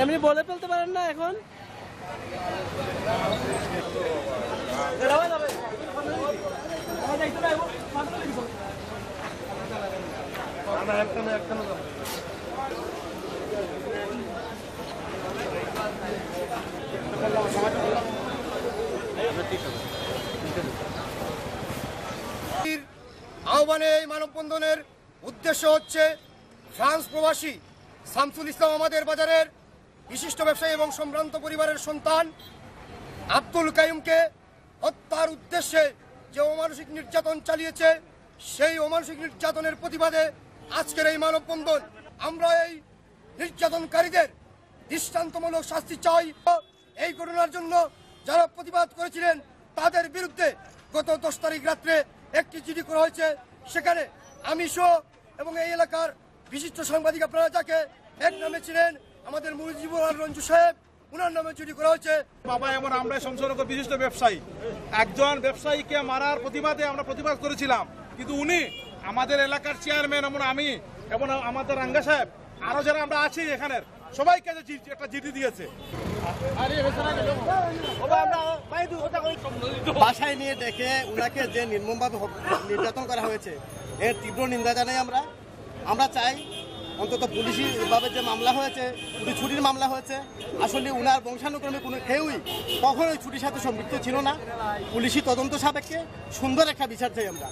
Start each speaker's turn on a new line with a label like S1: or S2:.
S1: এমনি বলে ফেলতে পারেন না এখন?
S2: আহ্বানে এই মানববন্ধনের উদ্দেশ্য হচ্ছে ফ্রান্স প্রবাসী শামসুল ইসলাম আমাদের বাজারের বিশিষ্ট ব্যবসায়ী এবং সম্ভ্রান্ত পরিবারের সন্তান আব্দুল কাইমকে হত্যার উদ্দেশ্যে যে অমানসিক নির্যাতন চালিয়েছে, সেই অমানসিক নির্যাতনের প্রতিবাদে আজকের এই মানববন্ধন। আমরা এই নির্যাতনকারীদের দৃষ্টান্তমূলক শাস্তি চাই। এই ঘটনার জন্য যারা প্রতিবাদ করেছিলেন, তাদের বিরুদ্ধে গত দশ তারিখ রাত্রে একটি চিঠি করা হয়েছে। সেখানে আমি এবং এই এলাকার বিশিষ্ট সাংবাদিক আপনারা যাকে এক নামে ছিলেন আমাদের মুজিবুর রঞ্জু সাহেব উনার নামে চুরি করা হয়েছে।
S3: বাবা এমন আমরা সংসর্গ বিশিষ্ট ব্যবসায়ী। একজন ব্যবসায়ীকে মারার প্রতিবাদে আমরা প্রতিবাদ করেছিলাম। কিন্তু উনি আমাদের এলাকার চেয়ারম্যান এমন আমি এবং আমাদের রাঙ্গা সাহেব আরও যারা আমরা আছি এখানের সবাইকে একটা জিটি দিয়েছে।
S4: বাসায় নিয়ে ডেকে উনাকে যে নির্মমভাবে নির্যাতন করা হয়েছে এর তীব্র নিন্দা জানাই আমরা। আমরা চাই অন্তত পুলিশি ভাবে যে মামলা হয়েছে, পুলিশ ছুটির মামলা হয়েছে, আসলে উনার বংশানুক্রমে কোনো কেউই কখনোই ছুটির সাথে সম্পৃক্ত ছিল না। পুলিশি তদন্ত সাপেক্ষে সুন্দর একটা বিচার চাই আমরা।